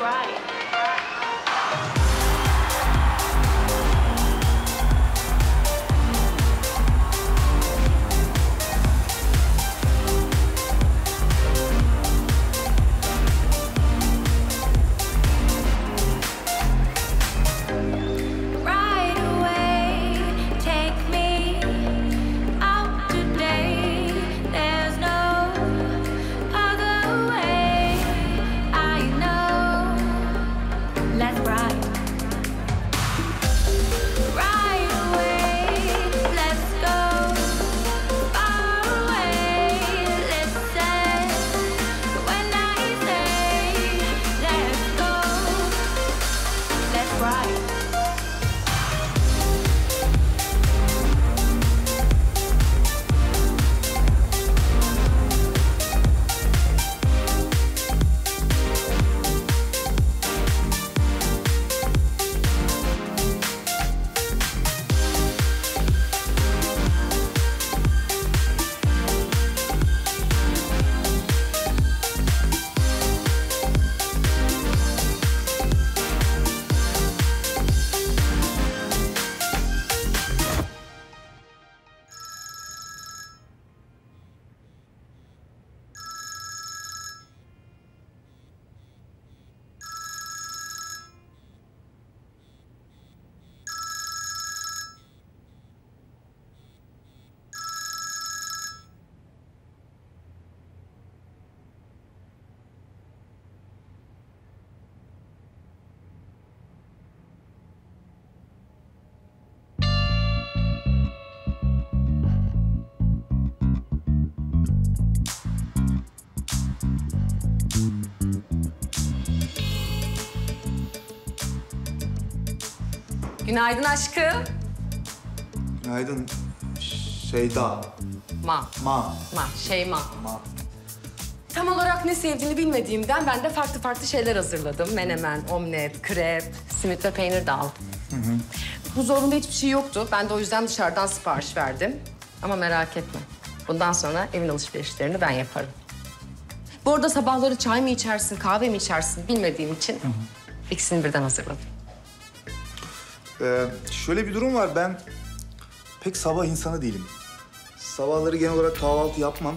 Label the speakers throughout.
Speaker 1: Right. Günaydın aşkım.
Speaker 2: Günaydın Şeyda.
Speaker 1: Ma,
Speaker 2: Ma.
Speaker 1: ma, Şeyma.
Speaker 2: Ma.
Speaker 1: Tam olarak ne sevdiğini bilmediğimden ben de farklı farklı şeyler hazırladım. Menemen, omlet, krep, simit ve peynir de aldım. Buzdolabında hiçbir şey yoktu. Ben de o yüzden dışarıdan sipariş verdim. Ama merak etme. Bundan sonra evin alışverişlerini ben yaparım. Bu arada sabahları çay mı içersin, kahve mi içersin bilmediğim için ikisini birden hazırladım.
Speaker 2: Ee, şöyle bir durum var. Ben pek sabah insanı değilim. Sabahları genel olarak kahvaltı yapmam.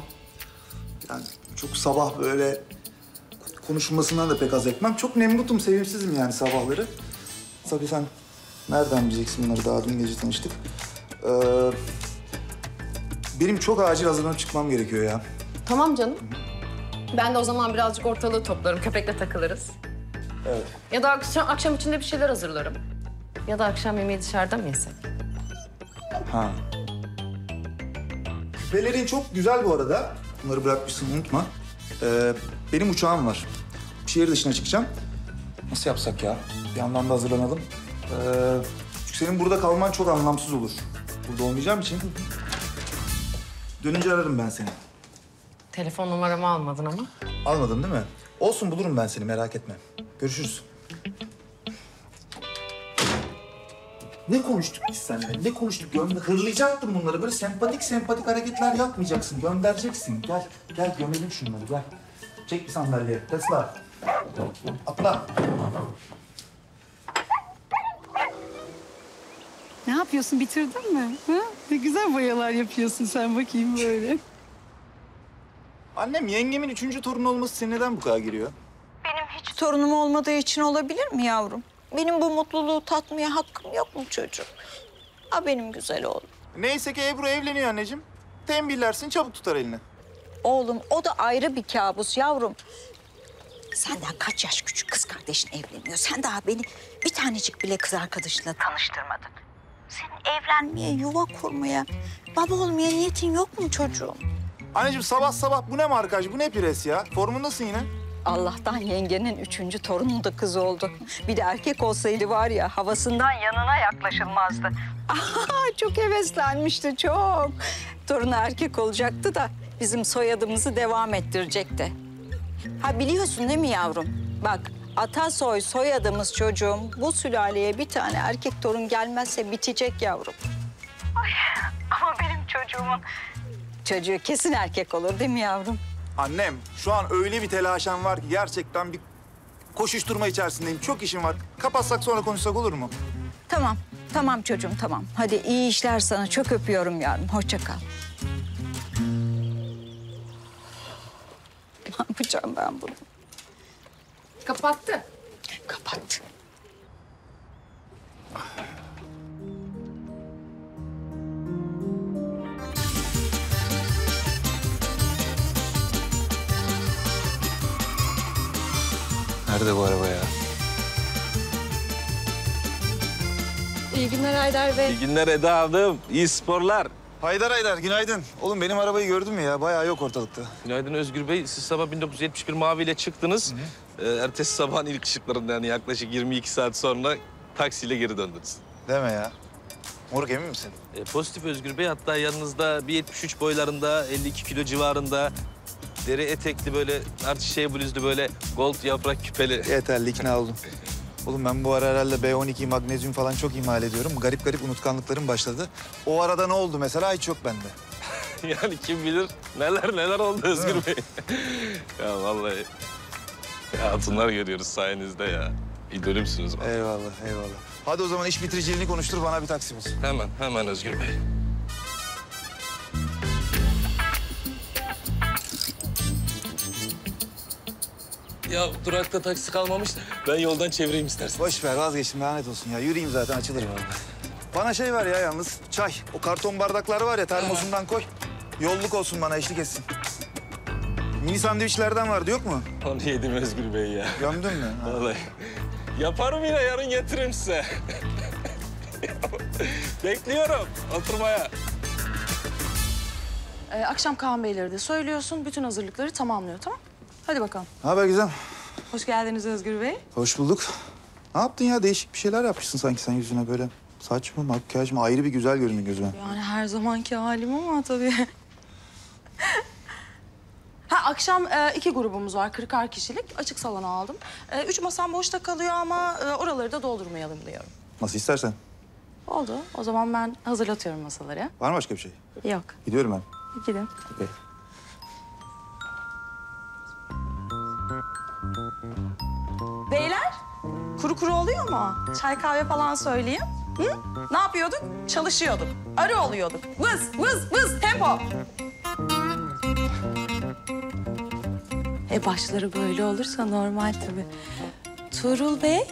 Speaker 2: Yani çok sabah böyle konuşulmasından da pek az etmem. Çok nemrutum, sevimsizim yani sabahları. Tabii sen nereden bileceksin bunları? Daha dün gece tanıştık. Ee, benim çok acil hazırlanıp çıkmam gerekiyor ya.
Speaker 1: Tamam canım. Ben de o zaman birazcık ortalığı toplarım, köpekle takılırız.
Speaker 2: Evet.
Speaker 1: Ya da akşam, akşam içinde bir şeyler hazırlarım. Ya da akşam yemeği dışarıda mı yesek?
Speaker 2: Ha. Küpelerin çok güzel bu arada. Bunları bırakmışsın unutma. Ee, benim uçağım var. Şehir dışına çıkacağım. Nasıl yapsak ya? Bir yandan da hazırlanalım. Ee, çünkü senin burada kalman çok anlamsız olur. Burada olmayacağım için. Dönünce ararım ben seni.
Speaker 1: Telefon numaramı almadın ama.
Speaker 2: Almadın değil mi? Olsun bulurum ben seni merak etme. Görüşürüz. Ne konuştuk biz seninle? Ne konuştuk? Gönder hırlayacaktım bunları. Böyle sempatik sempatik hareketler yapmayacaksın. Göndereceksin. Gel, gel gömelim şunları gel. Çek bir sandalye. Tesla. Atla.
Speaker 3: Ne yapıyorsun bitirdin mi? Ha? Ne güzel boyalar yapıyorsun sen bakayım böyle.
Speaker 2: Annem yengemin üçüncü torunu olması seni neden bu kadar giriyor?
Speaker 4: Benim hiç torunum olmadığı için olabilir mi yavrum? Benim bu mutluluğu tatmaya hakkım yok mu çocuğum? Ha benim güzel oğlum.
Speaker 2: Neyse ki Ebru evleniyor anneciğim. Tembihlersin çabuk tutar elini.
Speaker 4: Oğlum o da ayrı bir kabus yavrum. Senden kaç yaş küçük kız kardeşin evleniyor. Sen daha beni bir tanecik bile kız arkadaşınla tanıştırmadın. Senin evlenmeye, yuva kurmaya, baba olmaya niyetin yok mu çocuğum?
Speaker 2: Anneciğim sabah sabah bu ne markaj, bu ne pres ya? Formundasın yine.
Speaker 4: Allah'tan yengenin üçüncü torunu da kız oldu. Bir de erkek olsaydı var ya havasından yanına yaklaşılmazdı. Aha, çok heveslenmişti çok. Torunu erkek olacaktı da bizim soyadımızı devam ettirecekti. Ha biliyorsun değil mi yavrum? Bak Atasoy soyadımız çocuğum bu sülaleye bir tane erkek torun gelmezse bitecek yavrum. Ay, ama benim çocuğumun... Çocuğu kesin erkek olur değil mi yavrum?
Speaker 2: Annem şu an öyle bir telaşem var ki gerçekten bir koşuşturma içerisindeyim. Çok işim var. Kapatsak sonra konuşsak olur mu?
Speaker 4: Tamam, tamam çocuğum tamam. Hadi iyi işler sana. Çok öpüyorum yavrum. Hoşça kal. Ne yapacağım ben bunu?
Speaker 1: Kapattı.
Speaker 4: Kapat.
Speaker 5: Nerede bu araba ya?
Speaker 1: İyi günler Haydar Bey.
Speaker 5: İyi günler Eda Hanım. İyi sporlar.
Speaker 2: Haydar Haydar günaydın. Oğlum benim arabayı gördün mü ya? Bayağı yok ortalıkta.
Speaker 5: Günaydın Özgür Bey. Siz sabah 1971 maviyle çıktınız. Ee, ertesi sabahın ilk ışıklarında yani yaklaşık 22 saat sonra taksiyle geri döndünüz.
Speaker 2: Deme ya. Moruk emin misin?
Speaker 5: Ee, pozitif Özgür Bey. Hatta yanınızda bir 73 boylarında, 52 kilo civarında deri etekli böyle artık şey bluzlu böyle gold yaprak küpeli.
Speaker 2: Yeterli ikna oldum. Oğlum ben bu ara herhalde B12, magnezyum falan çok ihmal ediyorum. Garip garip unutkanlıklarım başladı. O arada ne oldu mesela hiç yok bende.
Speaker 5: yani kim bilir neler neler oldu Özgür Bey. ya vallahi ya hatunlar görüyoruz sayenizde ya. İdolümsünüz bana.
Speaker 2: Eyvallah, eyvallah. Hadi o zaman iş bitiriciliğini konuştur, bana bir taksi bul.
Speaker 5: Hemen, hemen Özgür Bey. Ya durakta taksi kalmamış. Ben yoldan çevireyim istersen.
Speaker 2: Boş ver, vazgeçtim. Lanet olsun ya. Yürüyeyim zaten, açılırım. Bana şey var ya yalnız, çay. O karton bardaklar var ya, termosundan koy. Yolluk olsun bana, eşlik etsin. Mini sandviçlerden vardı, yok mu?
Speaker 5: Onu yedim Özgür Bey ya.
Speaker 2: Gömdün mü? Ha.
Speaker 5: Vallahi. Yaparım yine yarın getiririm size. Bekliyorum oturmaya.
Speaker 3: Ee, akşam Kaan Beyleri de söylüyorsun. Bütün hazırlıkları tamamlıyor tamam Hadi bakalım.
Speaker 2: Ne haber Gizem?
Speaker 3: Hoş geldiniz Özgür Bey.
Speaker 2: Hoş bulduk. Ne yaptın ya? Değişik bir şeyler yapmışsın sanki sen yüzüne böyle. Saç mı, makyaj mı? Ayrı bir güzel göründün gözüme.
Speaker 6: Yani her zamanki halim ama tabii. Ha akşam e, iki grubumuz var. 40'ar kişilik. Açık salona aldım. E, üç masam boşta kalıyor ama e, oraları da doldurmayalım diyorum.
Speaker 2: Nasıl istersen.
Speaker 6: Oldu. O zaman ben hazırlatıyorum masaları.
Speaker 2: Var mı başka bir şey?
Speaker 6: Yok.
Speaker 2: Gidiyorum ben.
Speaker 6: Gidin.
Speaker 2: Okey.
Speaker 6: Kuru kuru oluyor mu? Çay kahve falan söyleyeyim. Hı? Ne yapıyorduk? Çalışıyorduk. Arı oluyorduk. Vız vız vız tempo. E başları böyle olursa normal tabii. Tuğrul Bey,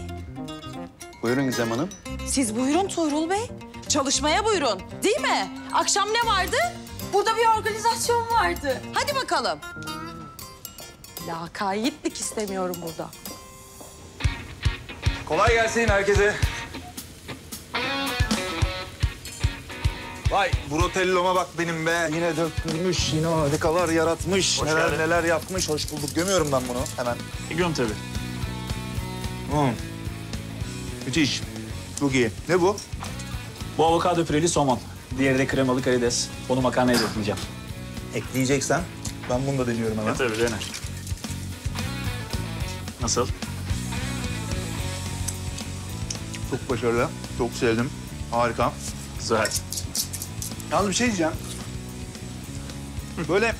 Speaker 7: Buyurun Gizem Hanım.
Speaker 6: siz buyurun Tuğrul Bey. Çalışmaya buyurun. Değil mi? Akşam ne vardı? Burada bir organizasyon vardı. Hadi bakalım. Lakayitlik istemiyorum burada.
Speaker 2: Kolay gelsin herkese. Vay Brotelloma bak benim be. Yine döktürmüş, yine harikalar yaratmış. neler neler yapmış. Hoş bulduk. Gömüyorum ben bunu hemen.
Speaker 7: Göm tabii.
Speaker 2: Hmm. Müthiş. Çok iyi. Ne bu?
Speaker 7: Bu avokado püreli somon. Diğeri de kremalı karides. Onu makarnaya da ekleyeceğim.
Speaker 2: Ekleyeceksen ben bunu da deniyorum hemen.
Speaker 7: tabii dene. Nasıl?
Speaker 2: Çok başarılı. Çok sevdim. Harika.
Speaker 7: Güzel.
Speaker 2: Yalnız bir şey diyeceğim. Böyle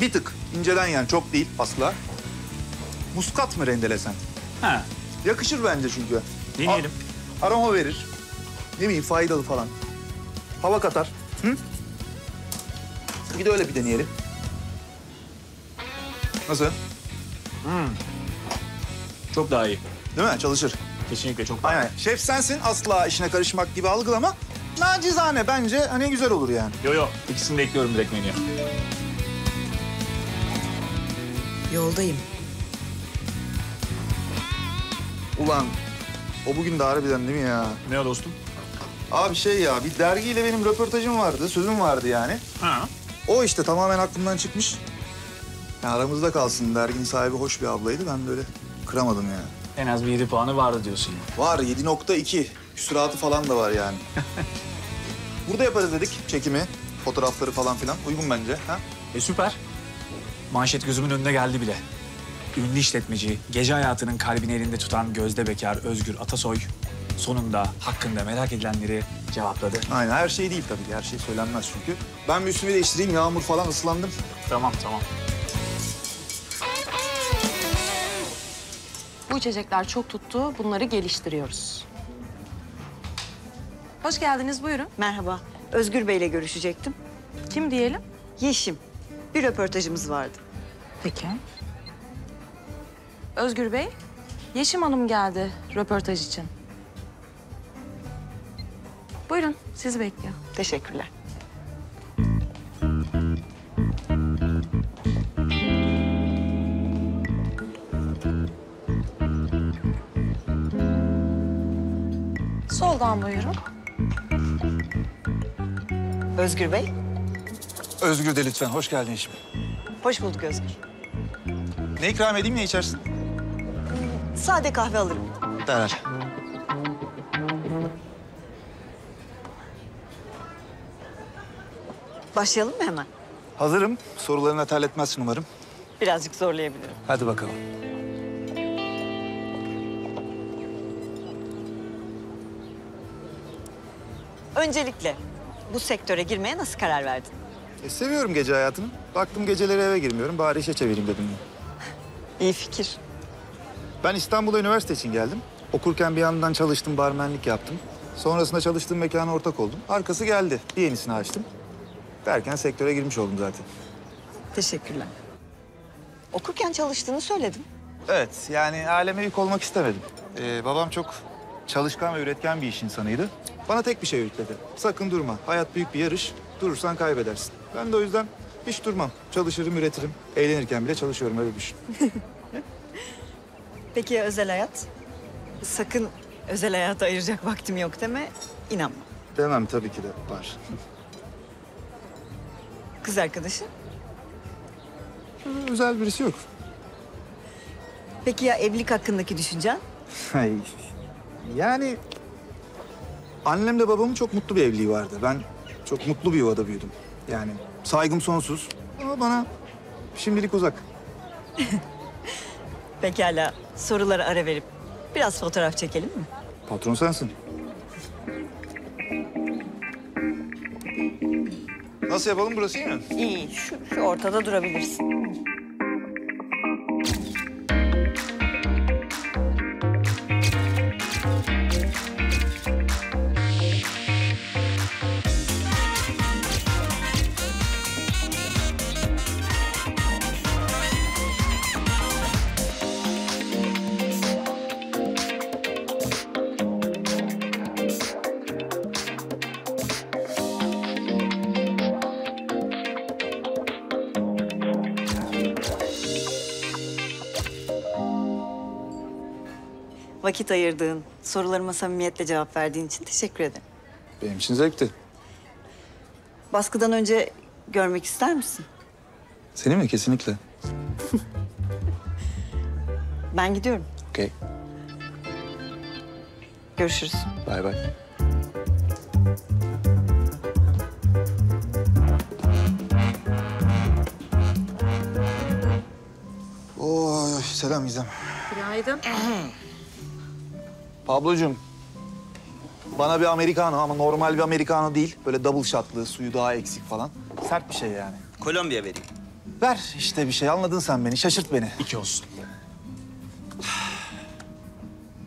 Speaker 2: bir tık inceden yani çok değil asla. Muskat mı rendelesen?
Speaker 7: Ha,
Speaker 2: Yakışır bence çünkü.
Speaker 7: deneyelim.
Speaker 2: A- aroma verir. Ne bileyim faydalı falan. Hava katar. Hı? Bir de öyle bir deneyelim. Nasıl?
Speaker 7: Çok daha iyi.
Speaker 2: Değil mi? Çalışır.
Speaker 7: Kesinlikle çok daha
Speaker 2: Aynen. Şef sensin asla işine karışmak gibi algılama. Nacizane bence hani güzel olur yani.
Speaker 7: Yo yo, ikisini de ekliyorum direkt menüye.
Speaker 6: Yoldayım.
Speaker 2: Ulan o bugün de harbiden değil mi ya?
Speaker 7: Ne o dostum?
Speaker 2: Abi şey ya bir dergiyle benim röportajım vardı, sözüm vardı yani.
Speaker 7: Ha.
Speaker 2: O işte tamamen aklımdan çıkmış. Ya aramızda kalsın derginin sahibi hoş bir ablaydı. Ben böyle kıramadım yani.
Speaker 7: En az bir yedi puanı vardı diyorsun yani.
Speaker 2: Var 7.2. Küsuratı falan da var yani. Burada yaparız dedik çekimi, fotoğrafları falan filan. Uygun bence. Ha?
Speaker 7: E süper. Manşet gözümün önüne geldi bile. Ünlü işletmeci, gece hayatının kalbini elinde tutan gözde bekar Özgür Atasoy... ...sonunda hakkında merak edilenleri cevapladı.
Speaker 2: Aynen her şey değil tabii ki. Her şey söylenmez çünkü. Ben bir üstümü değiştireyim. Yağmur falan ıslandım.
Speaker 7: Tamam, tamam.
Speaker 6: Bu içecekler çok tuttu. Bunları geliştiriyoruz. Hoş geldiniz. Buyurun.
Speaker 8: Merhaba. Özgür Bey'le görüşecektim.
Speaker 6: Kim diyelim?
Speaker 8: Yeşim. Bir röportajımız vardı.
Speaker 6: Peki. Özgür Bey, Yeşim Hanım geldi röportaj için. Buyurun, sizi bekliyor.
Speaker 8: Teşekkürler.
Speaker 6: Soldan buyurun.
Speaker 8: Özgür Bey.
Speaker 2: Özgür de lütfen. Hoş geldin işim.
Speaker 8: Hoş bulduk Özgür.
Speaker 2: Ne ikram edeyim ne içersin?
Speaker 8: Sade kahve alırım.
Speaker 2: Derhal.
Speaker 8: Başlayalım mı hemen?
Speaker 2: Hazırım. Sorularını terletmezsin umarım.
Speaker 8: Birazcık zorlayabilirim.
Speaker 2: Hadi bakalım.
Speaker 8: Öncelikle bu sektöre girmeye nasıl karar verdin?
Speaker 2: E, seviyorum gece hayatını. Baktım geceleri eve girmiyorum. Bari işe çevireyim dedim.
Speaker 8: İyi fikir.
Speaker 2: Ben İstanbul'a üniversite için geldim. Okurken bir yandan çalıştım, barmenlik yaptım. Sonrasında çalıştığım mekana ortak oldum. Arkası geldi. Bir yenisini açtım. Derken sektöre girmiş oldum zaten.
Speaker 8: Teşekkürler. Okurken çalıştığını söyledin.
Speaker 2: Evet, yani aleme yük olmak istemedim. Ee, babam çok çalışkan ve üretken bir iş insanıydı. Bana tek bir şey öğütledi. Sakın durma. Hayat büyük bir yarış. Durursan kaybedersin. Ben de o yüzden hiç durmam. Çalışırım, üretirim. Eğlenirken bile çalışıyorum, öyle düşün.
Speaker 8: Peki ya özel hayat? Sakın özel hayata ayıracak vaktim yok deme. İnanma.
Speaker 2: Demem tabii ki de var.
Speaker 8: Kız arkadaşı?
Speaker 2: Özel birisi yok.
Speaker 8: Peki ya evlilik hakkındaki düşüncen?
Speaker 2: Ay, Yani annemle babamın çok mutlu bir evliliği vardı. Ben çok mutlu bir yuvada büyüdüm. Yani saygım sonsuz ama bana şimdilik uzak.
Speaker 8: Pekala sorulara ara verip biraz fotoğraf çekelim mi?
Speaker 2: Patron sensin. Nasıl yapalım burası iyi mi?
Speaker 8: İyi şu, şu ortada durabilirsin. Vakit ayırdığın, sorularıma samimiyetle cevap verdiğin için teşekkür ederim.
Speaker 2: Benim için zevkti.
Speaker 8: Baskıdan önce görmek ister misin?
Speaker 2: Seni mi? Kesinlikle.
Speaker 8: Ben gidiyorum.
Speaker 2: Okey.
Speaker 8: Görüşürüz.
Speaker 2: Bay bay. Oy, selam İzem.
Speaker 1: Günaydın.
Speaker 2: Pablocuğum. Bana bir americano ama normal bir americano değil. Böyle double shotlı, suyu daha eksik falan. Sert bir şey yani.
Speaker 9: Kolombiya vereyim.
Speaker 2: Ver işte bir şey anladın sen beni. Şaşırt beni.
Speaker 7: İki olsun.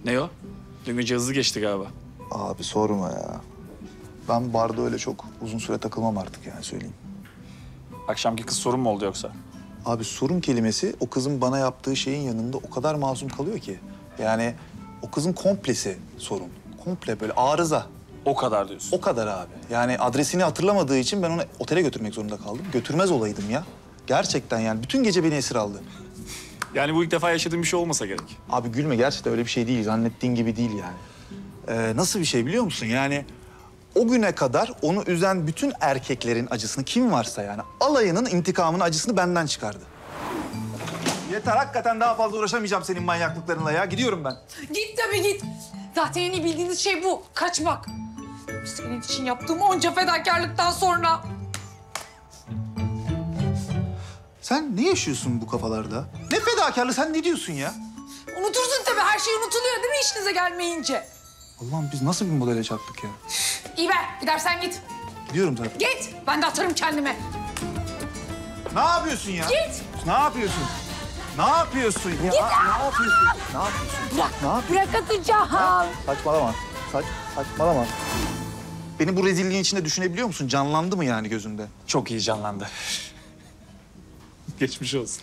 Speaker 7: Ne o? Dün gece hızlı geçti galiba.
Speaker 2: Abi sorma ya. Ben barda öyle çok uzun süre takılmam artık yani söyleyeyim.
Speaker 7: Akşamki kız sorun mu oldu yoksa?
Speaker 2: Abi sorun kelimesi o kızın bana yaptığı şeyin yanında o kadar masum kalıyor ki. Yani o kızın komplesi sorun. Komple böyle arıza.
Speaker 7: O kadar diyorsun.
Speaker 2: O kadar abi. Yani adresini hatırlamadığı için ben onu otele götürmek zorunda kaldım. Götürmez olaydım ya. Gerçekten yani bütün gece beni esir aldı.
Speaker 7: Yani bu ilk defa yaşadığın bir şey olmasa gerek.
Speaker 2: Abi gülme gerçekten öyle bir şey değil. Zannettiğin gibi değil yani. Ee, nasıl bir şey biliyor musun? Yani o güne kadar onu üzen bütün erkeklerin acısını kim varsa yani alayının intikamını acısını benden çıkardı. Yeter hakikaten daha fazla uğraşamayacağım senin manyaklıklarınla ya. Gidiyorum ben.
Speaker 10: Git tabii git. Zaten en iyi bildiğiniz şey bu. Kaçmak. Senin için yaptığım onca fedakarlıktan sonra.
Speaker 2: Sen ne yaşıyorsun bu kafalarda? Ne fedakarlığı sen ne diyorsun ya?
Speaker 10: Unutursun tabii. Her şey unutuluyor değil mi işinize gelmeyince?
Speaker 2: Allah'ım biz nasıl bir modele çattık ya?
Speaker 10: İyi be. Gidersen git.
Speaker 2: Gidiyorum zaten.
Speaker 10: Git. Ben de atarım kendime.
Speaker 2: Ne yapıyorsun ya?
Speaker 10: Git.
Speaker 2: Ne yapıyorsun? Ne yapıyorsun ya? Ne yapıyorsun? Ne yapıyorsun?
Speaker 10: Bırak.
Speaker 2: Ne yapıyorsun?
Speaker 10: Bırak atacağım.
Speaker 2: Saçmalama. Saç, saçmalama. Beni bu rezilliğin içinde düşünebiliyor musun? Canlandı mı yani gözünde?
Speaker 7: Çok iyi canlandı. Geçmiş olsun.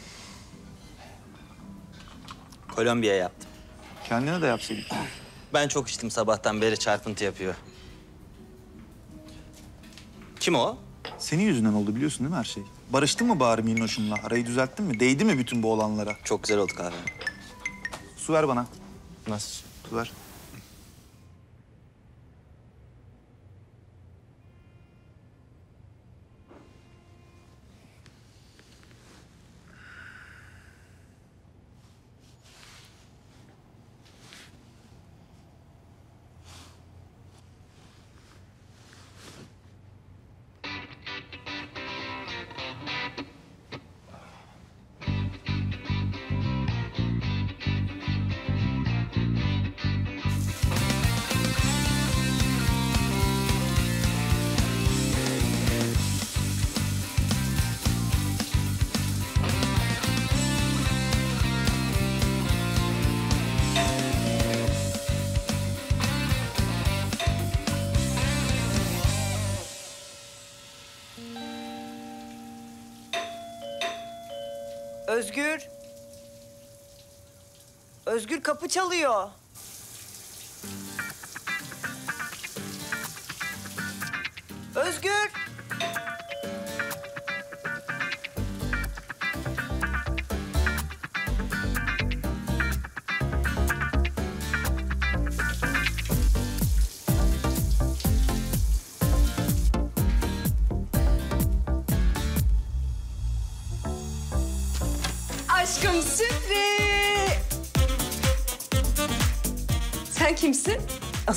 Speaker 9: Kolombiya yaptım.
Speaker 2: Kendine de yapsaydın.
Speaker 9: Ben çok içtim sabahtan beri çarpıntı yapıyor. Kim o?
Speaker 2: Senin yüzünden oldu biliyorsun değil mi her şey? Barıştın mı bari Minnoş'umla? Arayı düzelttin mi? Değdi mi bütün bu olanlara?
Speaker 9: Çok güzel oldu kahve.
Speaker 2: Su ver bana.
Speaker 9: Nasıl?
Speaker 2: Su ver.
Speaker 8: Özgür. Özgür kapı çalıyor. Özgür.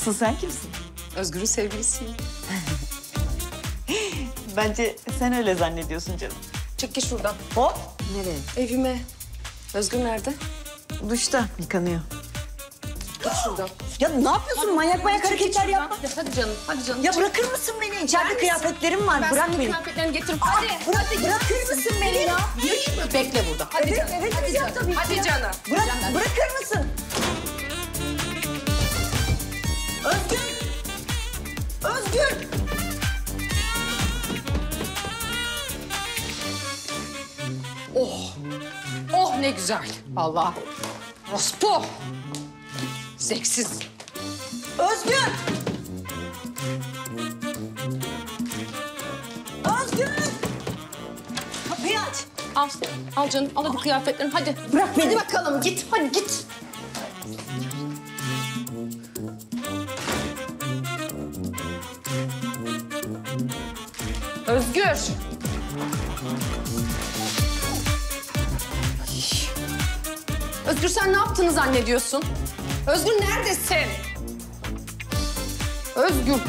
Speaker 8: Asıl sen kimsin?
Speaker 1: Özgür'ün sevgilisiyim.
Speaker 8: Bence sen öyle zannediyorsun canım.
Speaker 1: Çık git şuradan.
Speaker 8: Hop. Nereye?
Speaker 1: Evime. Özgür nerede?
Speaker 8: Duşta yıkanıyor.
Speaker 1: Git şuradan.
Speaker 8: Ya ne yapıyorsun? Manyak manyak
Speaker 1: git
Speaker 8: hareketler yapma.
Speaker 1: Hadi canım, hadi canım.
Speaker 8: Ya
Speaker 1: çık.
Speaker 8: bırakır mısın beni? İçeride kıyafetlerim var.
Speaker 1: Ben
Speaker 8: Bırak beni.
Speaker 1: kıyafetlerini getirip... Hadi,
Speaker 8: Bırak,
Speaker 1: hadi.
Speaker 8: bırakır mısın beni ya?
Speaker 1: Bekle burada. Hadi
Speaker 8: Evet,
Speaker 1: canım.
Speaker 8: evet,
Speaker 1: hadi canım.
Speaker 8: tabii ki
Speaker 1: Hadi
Speaker 8: ya.
Speaker 1: canım.
Speaker 8: Bırak, bırakır mısın?
Speaker 1: Ne güzel. Vallahi. Rospu. Zevksiz.
Speaker 8: Özgür! Özgür! Kapıyı aç.
Speaker 1: Al, al canım. Al hadi kıyafetlerini. Hadi.
Speaker 8: Bırak beni.
Speaker 1: Hadi bakalım. Git. Hadi git. Özgür sen ne yaptığını zannediyorsun? Özgür neredesin? Özgür.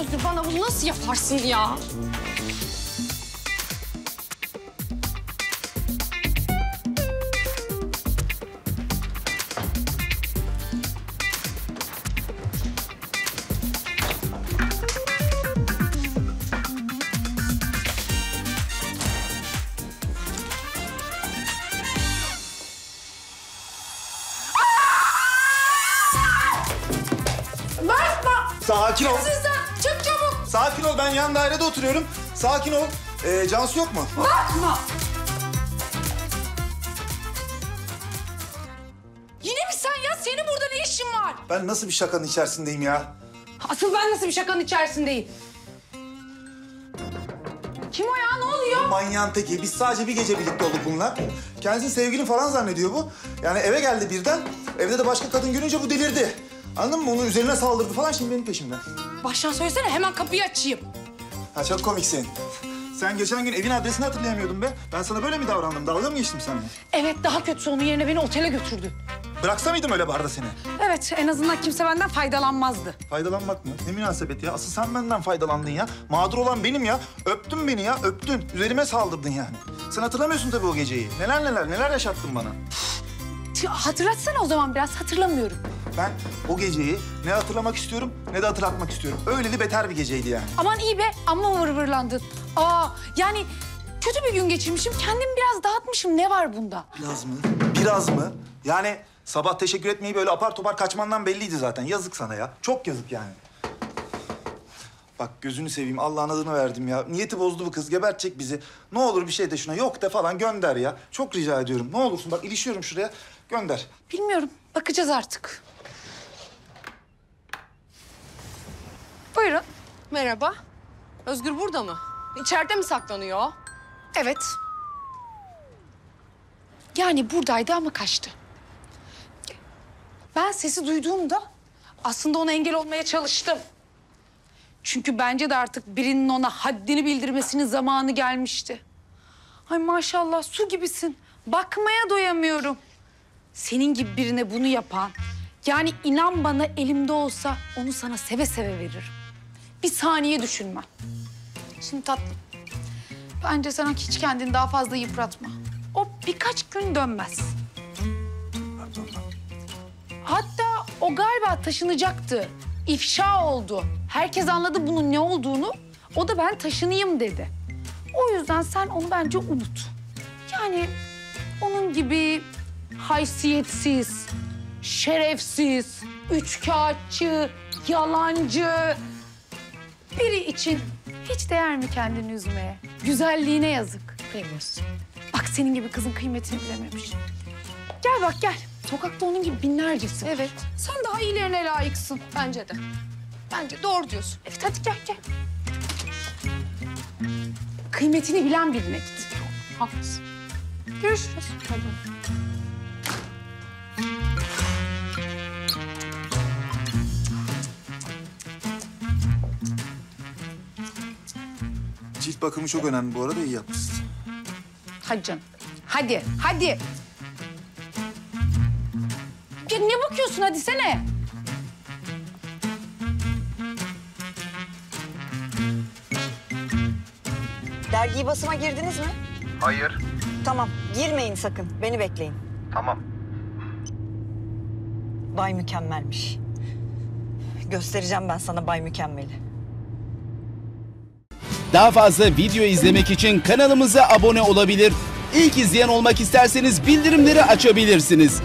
Speaker 1: Özgür bana bunu nasıl yaparsın ya?
Speaker 2: Sakin ol.
Speaker 1: Sizden çık çabuk!
Speaker 2: Sakin ol. Ben yan dairede oturuyorum. Sakin ol. Ee, Cansu yok mu?
Speaker 1: Bakma! Yine mi sen ya? Senin burada ne işin var?
Speaker 2: Ben nasıl bir şakanın içerisindeyim ya?
Speaker 1: Asıl ben nasıl bir şakanın içerisindeyim? Kim o ya? Ne oluyor?
Speaker 2: Manyağın teki. Biz sadece bir gece birlikte olduk bununla. Kendisini sevgilin falan zannediyor bu. Yani eve geldi birden. Evde de başka kadın görünce bu delirdi. Anladın mı? Onun üzerine saldırdı falan. Şimdi benim peşimden.
Speaker 1: Baştan söylesene hemen kapıyı açayım.
Speaker 2: Ha çok komiksin. Sen geçen gün evin adresini hatırlayamıyordun be. Ben sana böyle mi davrandım? Dalga mı geçtim seninle?
Speaker 10: Evet daha kötüsü onun yerine beni otele götürdü.
Speaker 2: Bıraksa mıydım öyle barda seni?
Speaker 10: Evet en azından kimse benden faydalanmazdı.
Speaker 2: Faydalanmak mı? Ne münasebet ya? Asıl sen benden faydalandın ya. Mağdur olan benim ya. Öptün beni ya, öptün. Üzerime saldırdın yani. Sen hatırlamıyorsun tabii o geceyi. Neler neler, neler yaşattın bana.
Speaker 10: Hatırlatsana o zaman biraz hatırlamıyorum.
Speaker 2: Ben o geceyi ne hatırlamak istiyorum ne de hatırlatmak istiyorum. Öyleli beter bir geceydi yani.
Speaker 10: Aman iyi be amma vırvırlandın. Aa yani kötü bir gün geçirmişim kendimi biraz dağıtmışım ne var bunda?
Speaker 2: Biraz mı? Biraz mı? Yani sabah teşekkür etmeyi böyle apar topar kaçmandan belliydi zaten. Yazık sana ya. Çok yazık yani. Bak gözünü seveyim Allah'ın adını verdim ya. Niyeti bozdu bu kız gebertecek bizi. Ne olur bir şey de şuna yok de falan gönder ya. Çok rica ediyorum. Ne olursun bak ilişiyorum şuraya. Gönder.
Speaker 10: Bilmiyorum bakacağız artık. Buyurun.
Speaker 1: Merhaba. Özgür burada mı? İçeride mi saklanıyor?
Speaker 10: Evet. Yani buradaydı ama kaçtı. Ben sesi duyduğumda aslında ona engel olmaya çalıştım. Çünkü bence de artık birinin ona haddini bildirmesinin zamanı gelmişti. Ay maşallah su gibisin. Bakmaya doyamıyorum. Senin gibi birine bunu yapan, yani inan bana elimde olsa onu sana seve seve veririm. Bir saniye düşünmem. Şimdi tatlım, Bence sen hiç kendini daha fazla yıpratma. O birkaç gün dönmez. Hatta o galiba taşınacaktı. İfşa oldu. Herkes anladı bunun ne olduğunu. O da ben taşınayım dedi. O yüzden sen onu bence unut. Yani onun gibi haysiyetsiz, şerefsiz, üçkağıtçı, yalancı biri için hiç değer mi kendini üzmeye? Güzelliğine yazık.
Speaker 1: Kıymet.
Speaker 10: Bak senin gibi kızın kıymetini bilememiş. Gel bak gel. Sokakta onun gibi binlercesi.
Speaker 1: Evet. Sen daha iyilerine layıksın bence de. Bence doğru diyorsun.
Speaker 10: Evet hadi gel gel. Kıymetini bilen birine git.
Speaker 1: Haklısın.
Speaker 10: Görüşürüz.
Speaker 2: Cilt bakımı çok önemli bu arada iyi yapmışsın.
Speaker 10: Hadi canım. Hadi, hadi. ne bakıyorsun hadi sene.
Speaker 8: Dergiyi basıma girdiniz mi?
Speaker 11: Hayır.
Speaker 8: Tamam, girmeyin sakın. Beni bekleyin.
Speaker 11: Tamam.
Speaker 8: Bay Mükemmel'miş. Göstereceğim ben sana Bay Mükemmel'i.
Speaker 12: Daha fazla video izlemek için kanalımıza abone olabilir. İlk izleyen olmak isterseniz bildirimleri açabilirsiniz.